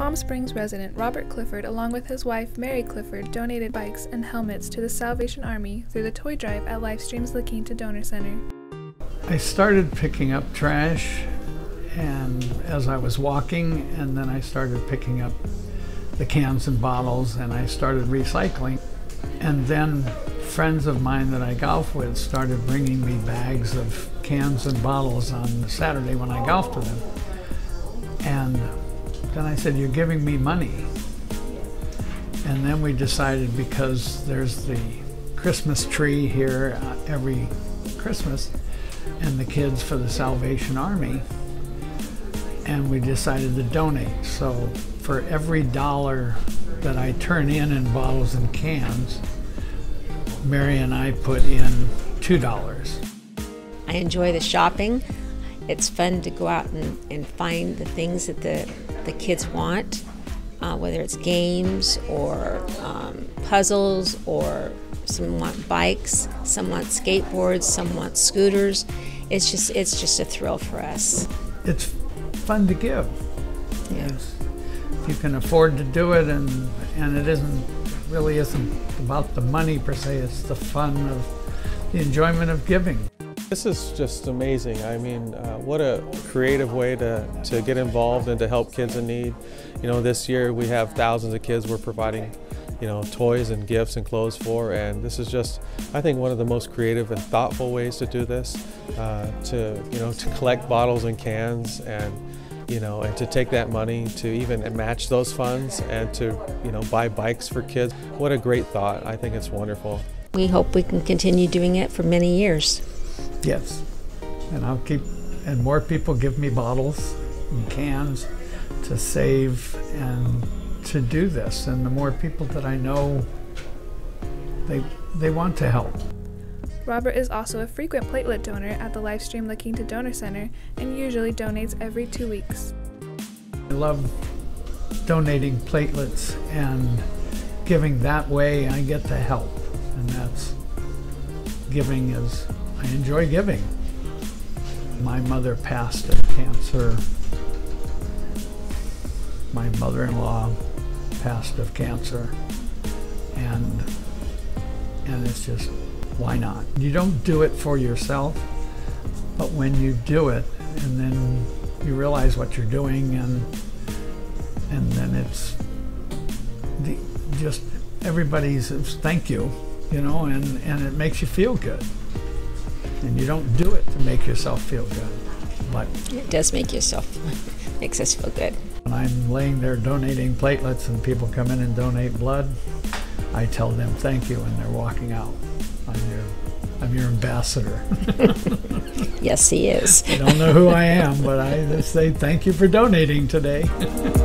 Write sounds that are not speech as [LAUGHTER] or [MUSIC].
Palm Springs resident Robert Clifford, along with his wife Mary Clifford, donated bikes and helmets to the Salvation Army through the toy drive at Lifestream's La Quinta Donor Center. I started picking up trash and as I was walking and then I started picking up the cans and bottles and I started recycling. And then friends of mine that I golf with started bringing me bags of cans and bottles on Saturday when I golfed with them. And then I said, You're giving me money. And then we decided because there's the Christmas tree here uh, every Christmas and the kids for the Salvation Army. And we decided to donate. So for every dollar that I turn in in bottles and cans, Mary and I put in $2. I enjoy the shopping. It's fun to go out and, and find the things that the, the kids want, uh, whether it's games or um, puzzles or some want bikes, some want skateboards, some want scooters. It's just it's just a thrill for us. It's fun to give. Yes. If you can afford to do it and and it isn't really isn't about the money per se, it's the fun of the enjoyment of giving. This is just amazing. I mean, uh, what a creative way to, to get involved and to help kids in need. You know, this year we have thousands of kids we're providing, you know, toys and gifts and clothes for, and this is just, I think, one of the most creative and thoughtful ways to do this. Uh, to, you know, to collect bottles and cans and you know, and to take that money to even match those funds and to, you know, buy bikes for kids. What a great thought. I think it's wonderful. We hope we can continue doing it for many years. Yes. And I'll keep, and more people give me bottles and cans to save and to do this. And the more people that I know, they, they want to help. Robert is also a frequent platelet donor at the Lifestream La Quinta Donor Center and usually donates every two weeks. I love donating platelets and giving that way I get to help. And that's giving is, I enjoy giving. My mother passed of cancer. My mother-in-law passed of cancer. And, and it's just, why not? You don't do it for yourself, but when you do it and then you realize what you're doing and and then it's the, just everybody says thank you, you know, and, and it makes you feel good. And you don't do it to make yourself feel good, but it does make yourself [LAUGHS] makes us feel good. When I'm laying there donating platelets and people come in and donate blood, I tell them thank you and they're walking out. I'm your, I'm your ambassador. [LAUGHS] yes, he is. I don't know who I am, but I just say thank you for donating today. [LAUGHS]